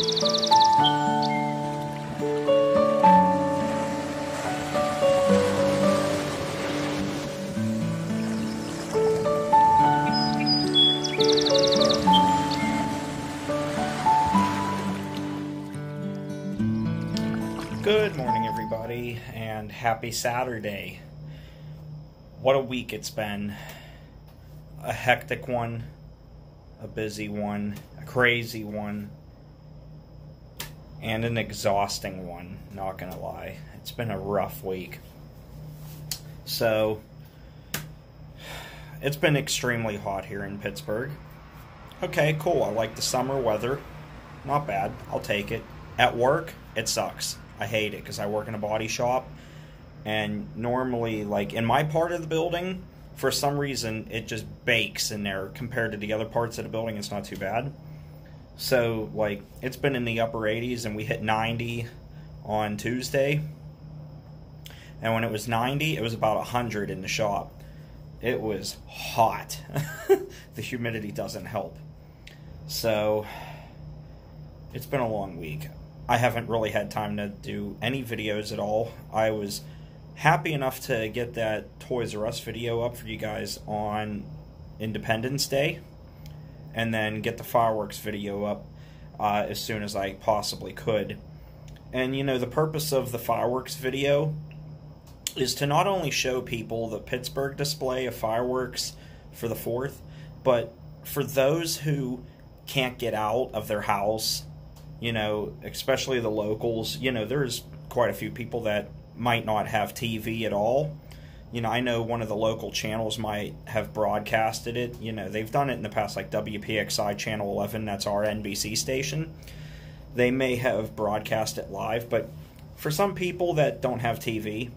Good morning, everybody, and happy Saturday. What a week it's been. A hectic one, a busy one, a crazy one, and an exhausting one, not gonna lie. It's been a rough week. So, it's been extremely hot here in Pittsburgh. Okay, cool. I like the summer weather. Not bad. I'll take it. At work, it sucks. I hate it because I work in a body shop, and normally, like in my part of the building, for some reason, it just bakes in there compared to the other parts of the building. It's not too bad. So, like, it's been in the upper 80s, and we hit 90 on Tuesday. And when it was 90, it was about 100 in the shop. It was hot. the humidity doesn't help. So, it's been a long week. I haven't really had time to do any videos at all. I was happy enough to get that Toys R Us video up for you guys on Independence Day, and then get the fireworks video up uh, as soon as I possibly could. And you know, the purpose of the fireworks video is to not only show people the Pittsburgh display of fireworks for the 4th, but for those who can't get out of their house you know, especially the locals, you know, there's quite a few people that might not have TV at all. You know, I know one of the local channels might have broadcasted it. You know, they've done it in the past, like WPXI Channel 11, that's our NBC station. They may have broadcast it live, but for some people that don't have TV,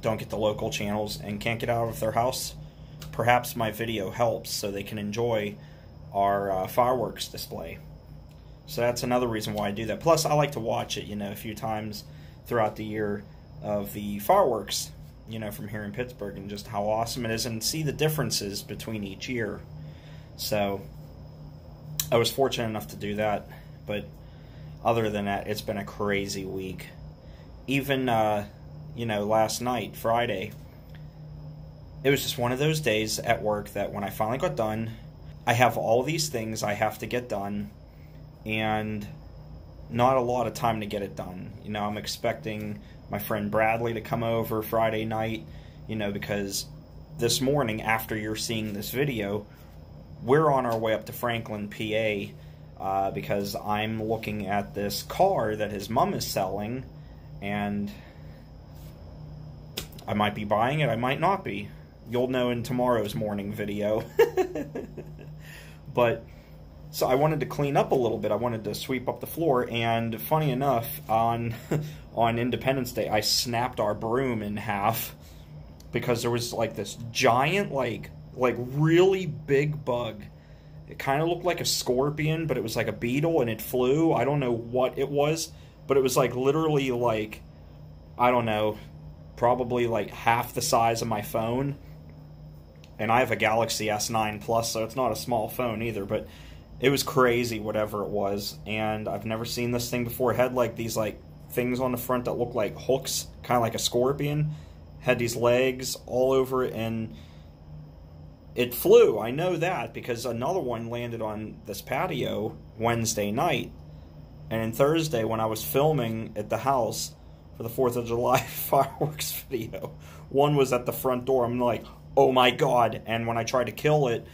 don't get the local channels, and can't get out of their house, perhaps my video helps so they can enjoy our uh, fireworks display. So that's another reason why I do that. Plus, I like to watch it, you know, a few times throughout the year of the fireworks, you know, from here in Pittsburgh and just how awesome it is and see the differences between each year. So I was fortunate enough to do that. But other than that, it's been a crazy week. Even, uh, you know, last night, Friday, it was just one of those days at work that when I finally got done, I have all these things I have to get done and not a lot of time to get it done. You know, I'm expecting my friend Bradley to come over Friday night, you know, because this morning after you're seeing this video, we're on our way up to Franklin, PA, uh, because I'm looking at this car that his mom is selling, and I might be buying it, I might not be. You'll know in tomorrow's morning video. but so I wanted to clean up a little bit. I wanted to sweep up the floor, and funny enough, on on Independence Day, I snapped our broom in half because there was like this giant, like like really big bug. It kind of looked like a scorpion, but it was like a beetle, and it flew. I don't know what it was, but it was like literally like I don't know, probably like half the size of my phone. And I have a Galaxy S9 Plus, so it's not a small phone either, but it was crazy, whatever it was. And I've never seen this thing before. It had like these like things on the front that looked like hooks, kind of like a scorpion. Had these legs all over it, and it flew. I know that because another one landed on this patio Wednesday night. And Thursday, when I was filming at the house for the 4th of July fireworks video, one was at the front door. I'm like, oh my god. And when I tried to kill it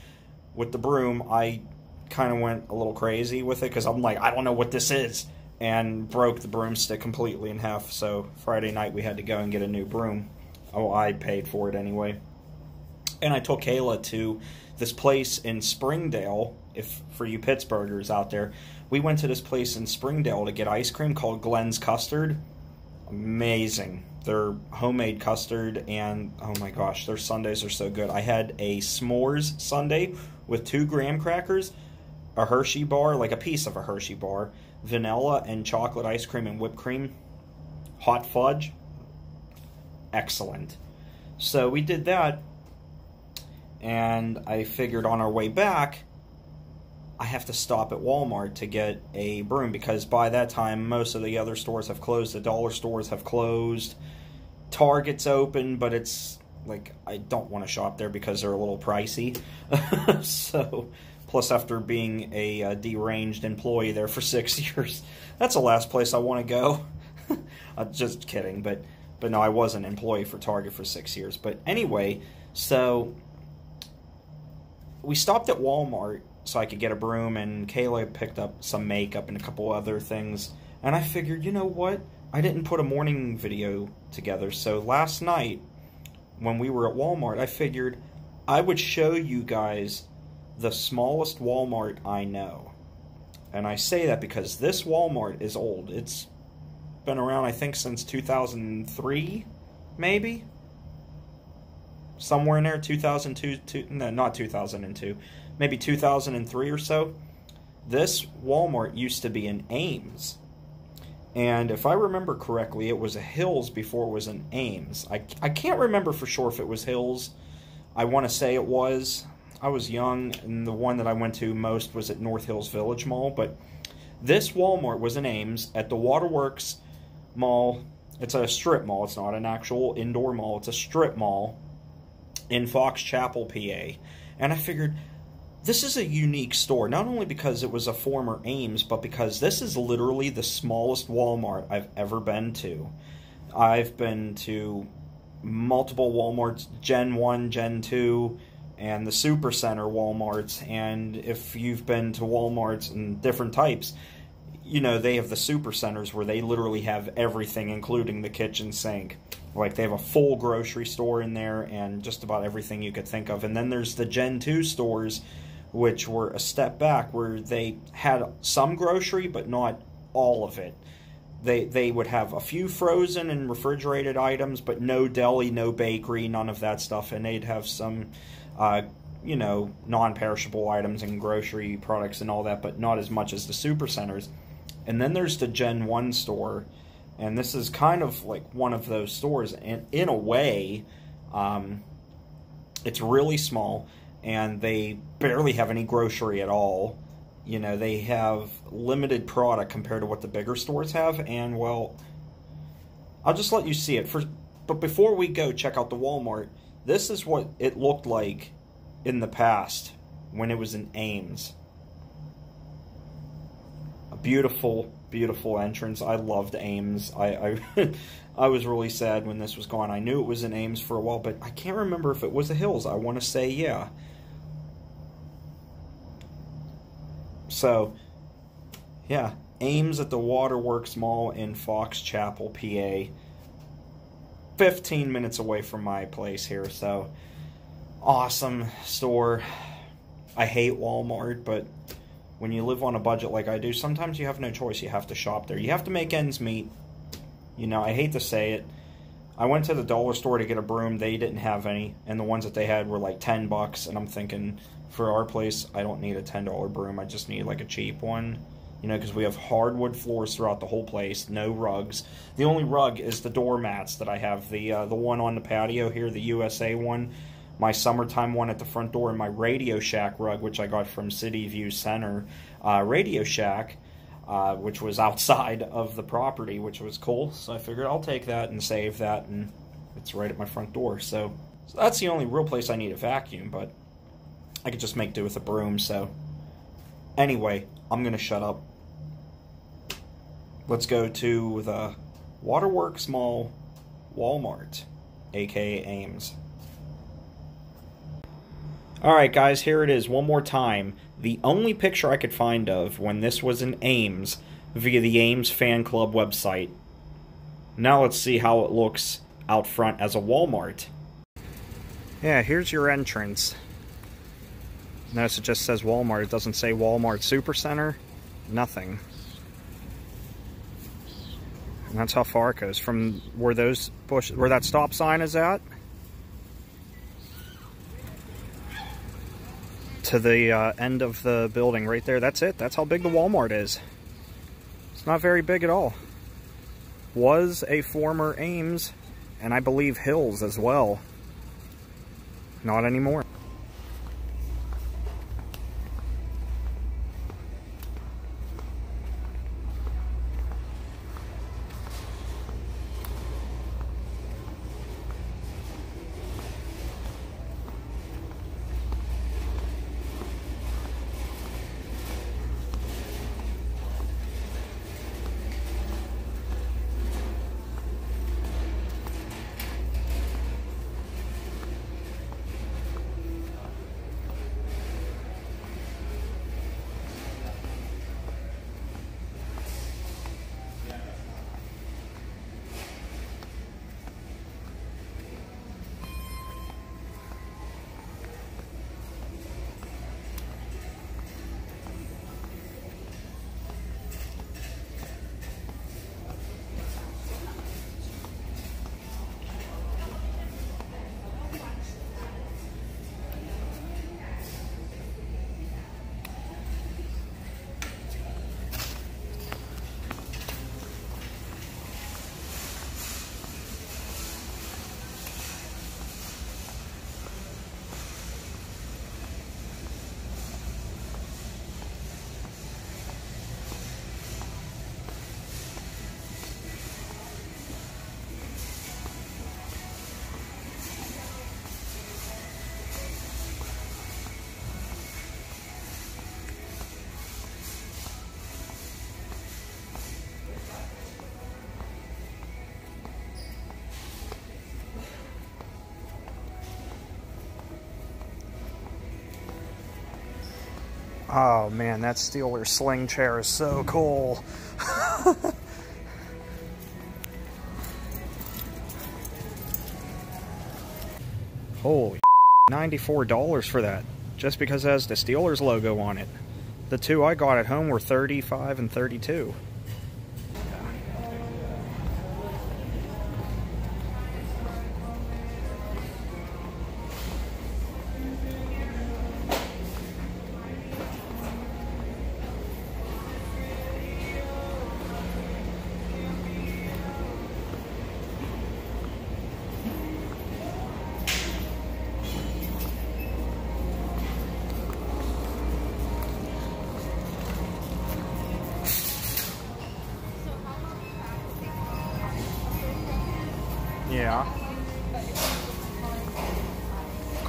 with the broom, I kind of went a little crazy with it because I'm like, I don't know what this is, and broke the broomstick completely in half. So Friday night we had to go and get a new broom. Oh, I paid for it anyway. And I took Kayla to this place in Springdale. If for you Pittsburghers out there, we went to this place in Springdale to get ice cream called Glenn's Custard. Amazing. Their homemade custard and oh my gosh, their sundaes are so good. I had a s'mores sundae with two graham crackers a Hershey bar, like a piece of a Hershey bar, vanilla and chocolate ice cream and whipped cream, hot fudge. Excellent. So we did that, and I figured on our way back, I have to stop at Walmart to get a broom because by that time most of the other stores have closed. The dollar stores have closed. Target's open, but it's like I don't want to shop there because they're a little pricey. so, plus after being a, a, deranged employee there for six years, that's the last place I want to go. uh, just kidding, but but no, I was an employee for Target for six years. But anyway, so we stopped at Walmart so I could get a broom, and Kayla picked up some makeup and a couple other things. And I figured, you know what? I didn't put a morning video together, so last night when we were at Walmart, I figured I would show you guys the smallest Walmart I know. And I say that because this Walmart is old. It's been around, I think, since 2003, maybe? Somewhere in there, 2002, two, no, not 2002 maybe 2003 or so, this Walmart used to be in Ames. And if I remember correctly, it was a Hills before it was an Ames. I, I can't remember for sure if it was Hills. I want to say it was. I was young, and the one that I went to most was at North Hills Village Mall. But this Walmart was in Ames at the Waterworks Mall. It's a strip mall. It's not an actual indoor mall. It's a strip mall in Fox Chapel, PA. And I figured this is a unique store, not only because it was a former Ames, but because this is literally the smallest Walmart I've ever been to. I've been to multiple Walmarts, Gen 1, Gen 2, and the Supercenter Walmarts. And if you've been to Walmarts and different types, you know, they have the Supercenters where they literally have everything, including the kitchen sink. Like they have a full grocery store in there and just about everything you could think of. And then there's the Gen 2 stores which were a step back, where they had some grocery but not all of it. They they would have a few frozen and refrigerated items, but no deli, no bakery, none of that stuff, and they'd have some, uh, you know, non-perishable items and grocery products and all that, but not as much as the super centers. And then there's the Gen One store, and this is kind of like one of those stores, and in a way, um, it's really small and they barely have any grocery at all. You know, they have limited product compared to what the bigger stores have, and well, I'll just let you see it. For, but before we go check out the Walmart, this is what it looked like in the past when it was in Ames. A beautiful, beautiful entrance. I loved Ames. I, I, I was really sad when this was gone. I knew it was in Ames for a while, but I can't remember if it was the Hills. I want to say yeah. So, yeah, Ames at the Waterworks Mall in Fox Chapel, PA. 15 minutes away from my place here, so awesome store. I hate Walmart, but when you live on a budget like I do, sometimes you have no choice. You have to shop there. You have to make ends meet. You know, I hate to say it. I went to the dollar store to get a broom. They didn't have any, and the ones that they had were like 10 bucks, and I'm thinking, for our place, I don't need a $10 broom. I just need like a cheap one. You know, because we have hardwood floors throughout the whole place, no rugs. The only rug is the doormats that I have. The uh, the one on the patio here, the USA one, my summertime one at the front door, and my Radio Shack rug, which I got from City View Center. Uh, Radio Shack, uh, which was outside of the property, which was cool. So I figured I'll take that and save that, and it's right at my front door. So, so that's the only real place I need a vacuum, but I could just make do with a broom, so. Anyway, I'm gonna shut up. Let's go to the Waterworks Mall Walmart, aka Ames. Alright, guys, here it is one more time. The only picture I could find of when this was in Ames via the Ames Fan Club website. Now let's see how it looks out front as a Walmart. Yeah, here's your entrance. Notice it just says Walmart. It doesn't say Walmart Supercenter. Nothing. That's how far it goes from where those bush, where that stop sign is at, to the uh, end of the building right there. That's it. That's how big the Walmart is. It's not very big at all. Was a former Ames, and I believe Hills as well. Not anymore. Oh man, that Steeler sling chair is so cool. Holy $94 for that, just because it has the Steelers logo on it. The two I got at home were 35 and 32.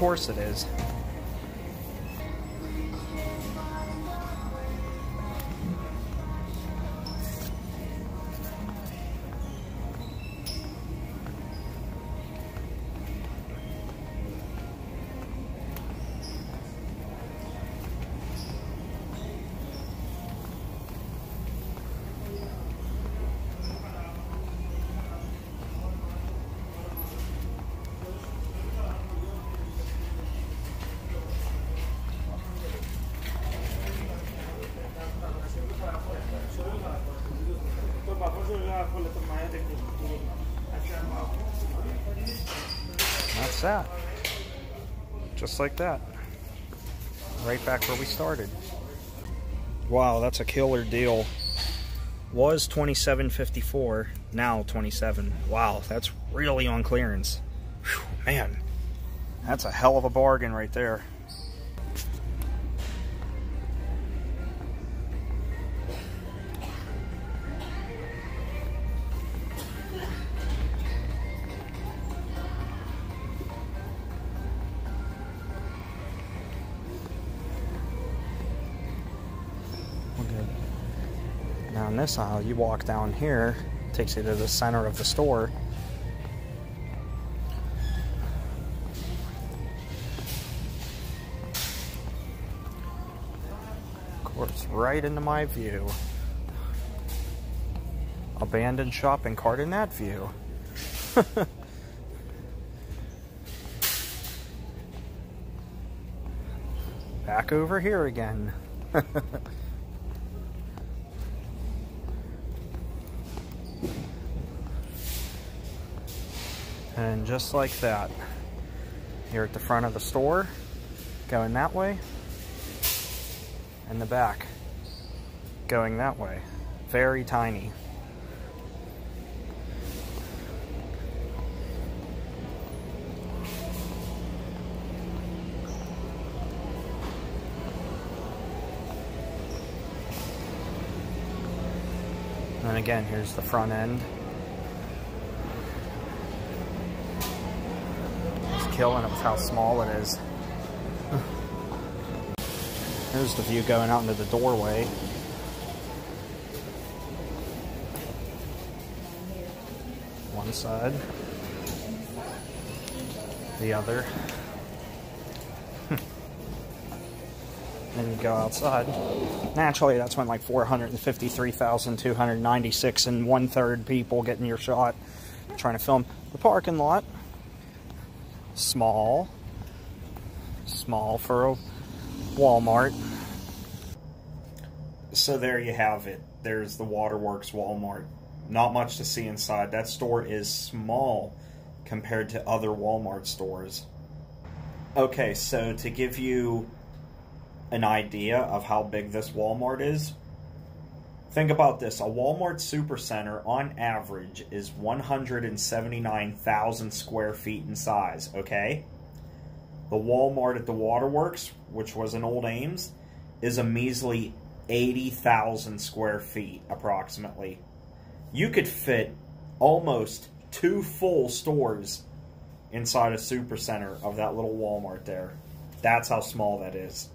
Course it is. That. Just like that. Right back where we started. Wow, that's a killer deal. Was 27.54, now 27. Wow, that's really on clearance. Whew, man, that's a hell of a bargain right there. This aisle, you walk down here, takes you to the center of the store. Of course, right into my view. Abandoned shopping cart in that view. Back over here again. And just like that, you're at the front of the store, going that way, and the back, going that way. Very tiny. And again, here's the front end. Killing it with how small it is. There's the view going out into the doorway. One side. The other. then you go outside. Naturally, that's when like 453,296 and one third people getting your shot trying to film the parking lot small. Small for a Walmart. So there you have it. There's the Waterworks Walmart. Not much to see inside. That store is small compared to other Walmart stores. Okay, so to give you an idea of how big this Walmart is, Think about this a Walmart Supercenter on average is 179,000 square feet in size, okay? The Walmart at the Waterworks, which was an old Ames, is a measly 80,000 square feet approximately. You could fit almost two full stores inside a Supercenter of that little Walmart there. That's how small that is.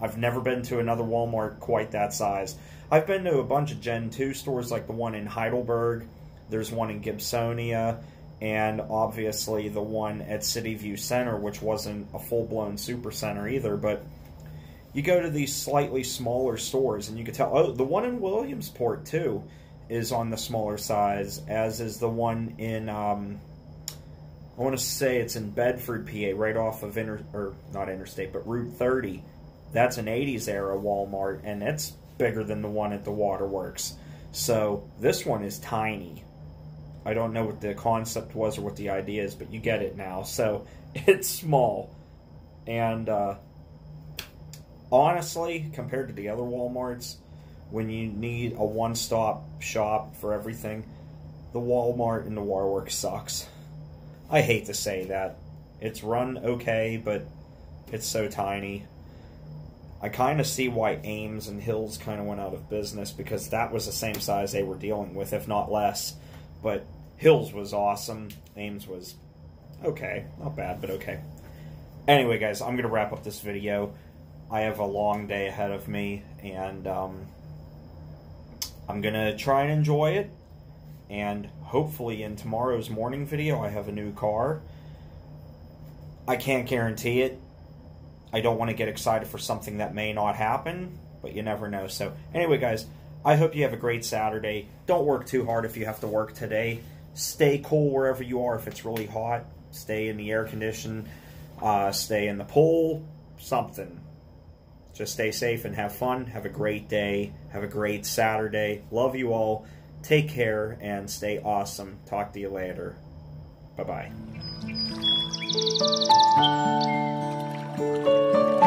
I've never been to another Walmart quite that size. I've been to a bunch of Gen 2 stores like the one in Heidelberg, there's one in Gibsonia, and obviously the one at City View Center, which wasn't a full blown super center either, but you go to these slightly smaller stores and you can tell. Oh, the one in Williamsport too is on the smaller size, as is the one in. Um, I want to say it's in Bedford, PA, right off of inter or not interstate, but Route 30. That's an 80s era Walmart, and it's bigger than the one at the Waterworks. So this one is tiny. I don't know what the concept was or what the idea is, but you get it now. So it's small. And uh, honestly, compared to the other Walmarts, when you need a one stop shop for everything, the Walmart in the Waterworks sucks. I hate to say that. It's run okay, but it's so tiny. I kind of see why Ames and Hills kind of went out of business because that was the same size they were dealing with, if not less. But Hills was awesome. Ames was okay. Not bad, but okay. Anyway, guys, I'm going to wrap up this video. I have a long day ahead of me, and um, I'm going to try and enjoy it. And hopefully, in tomorrow's morning video, I have a new car. I can't guarantee it. I don't want to get excited for something that may not happen, but you never know. So, anyway, guys, I hope you have a great Saturday. Don't work too hard if you have to work today. Stay cool wherever you are. If it's really hot, stay in the air condition, uh, stay in the pool, something. Just stay safe and have fun. Have a great day. Have a great Saturday. Love you all. Take care and stay awesome. Talk to you later. Bye bye. Música